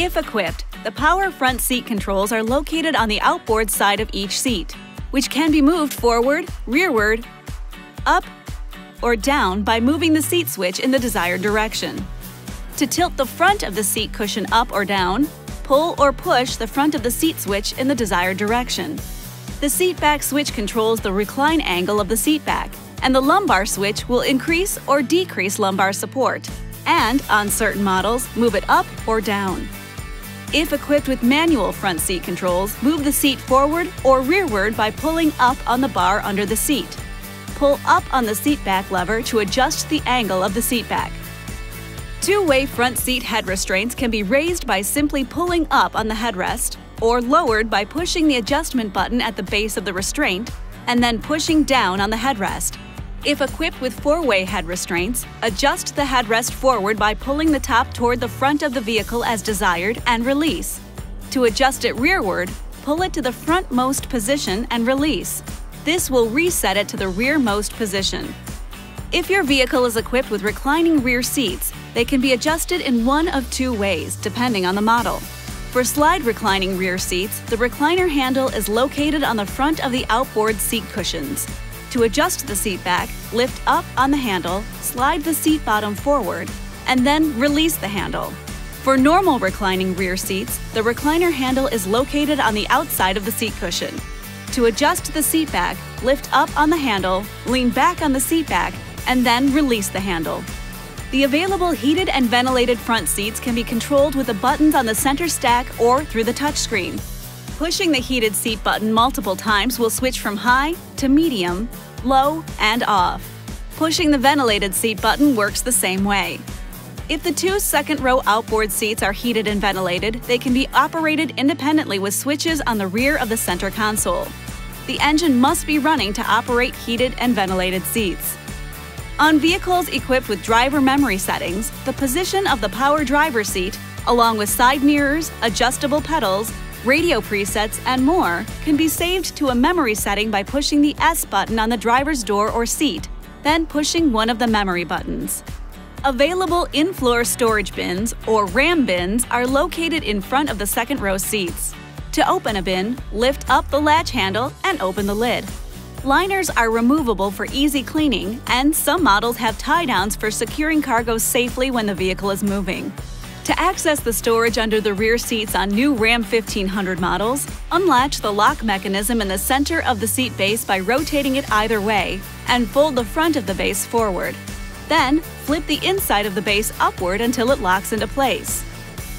If equipped, the power front seat controls are located on the outboard side of each seat, which can be moved forward, rearward, up, or down by moving the seat switch in the desired direction. To tilt the front of the seat cushion up or down, pull or push the front of the seat switch in the desired direction. The seat back switch controls the recline angle of the seat back, and the lumbar switch will increase or decrease lumbar support, and, on certain models, move it up or down. If equipped with manual front seat controls, move the seat forward or rearward by pulling up on the bar under the seat. Pull up on the seat back lever to adjust the angle of the seat back. Two-way front seat head restraints can be raised by simply pulling up on the headrest or lowered by pushing the adjustment button at the base of the restraint and then pushing down on the headrest. If equipped with four-way head restraints, adjust the headrest forward by pulling the top toward the front of the vehicle as desired and release. To adjust it rearward, pull it to the frontmost position and release. This will reset it to the rearmost position. If your vehicle is equipped with reclining rear seats, they can be adjusted in one of two ways, depending on the model. For slide reclining rear seats, the recliner handle is located on the front of the outboard seat cushions. To adjust the seat back, lift up on the handle, slide the seat bottom forward, and then release the handle. For normal reclining rear seats, the recliner handle is located on the outside of the seat cushion. To adjust the seat back, lift up on the handle, lean back on the seat back, and then release the handle. The available heated and ventilated front seats can be controlled with the buttons on the center stack or through the touchscreen. Pushing the heated seat button multiple times will switch from high to medium, low, and off. Pushing the ventilated seat button works the same way. If the two second row outboard seats are heated and ventilated, they can be operated independently with switches on the rear of the center console. The engine must be running to operate heated and ventilated seats. On vehicles equipped with driver memory settings, the position of the power driver seat, along with side mirrors, adjustable pedals, radio presets, and more, can be saved to a memory setting by pushing the S button on the driver's door or seat, then pushing one of the memory buttons. Available in-floor storage bins, or RAM bins, are located in front of the second row seats. To open a bin, lift up the latch handle and open the lid. Liners are removable for easy cleaning, and some models have tie-downs for securing cargo safely when the vehicle is moving. To access the storage under the rear seats on new Ram 1500 models, unlatch the lock mechanism in the center of the seat base by rotating it either way, and fold the front of the base forward. Then, flip the inside of the base upward until it locks into place.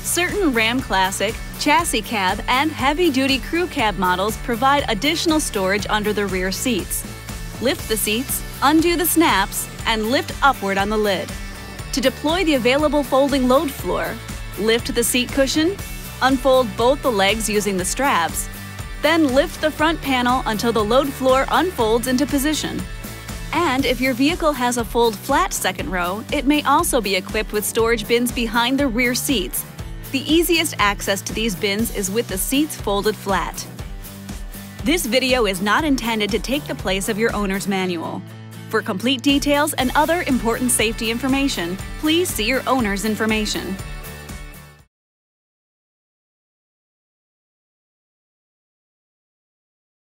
Certain Ram Classic, chassis cab, and heavy-duty crew cab models provide additional storage under the rear seats. Lift the seats, undo the snaps, and lift upward on the lid. To deploy the available folding load floor, lift the seat cushion, unfold both the legs using the straps, then lift the front panel until the load floor unfolds into position. And if your vehicle has a fold flat second row, it may also be equipped with storage bins behind the rear seats the easiest access to these bins is with the seats folded flat. This video is not intended to take the place of your owner's manual. For complete details and other important safety information, please see your owner's information.